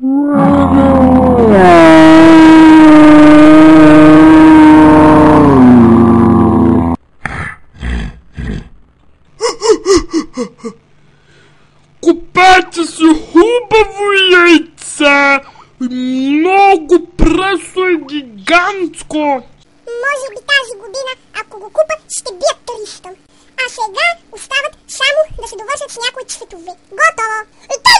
Купете си хубаво яйце! Много пресо и гигантско! Може би тази година, ако го купат, ще бият туристам. А сега остават само да се довършат с някои цветове. Готово! Е, и